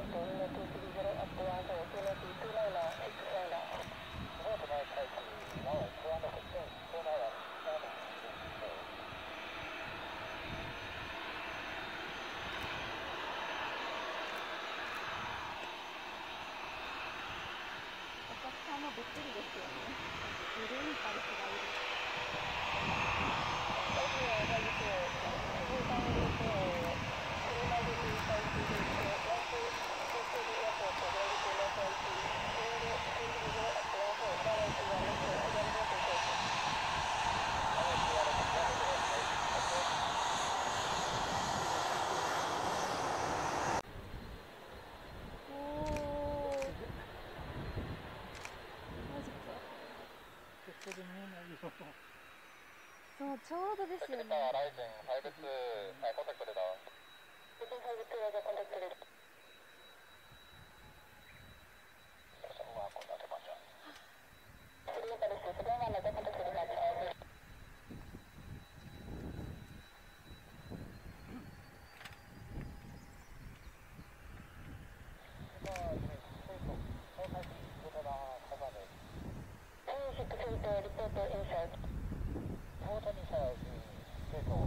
お客さんもびっくです。そうちょうどですよね。Water is healthy. Water is healthy.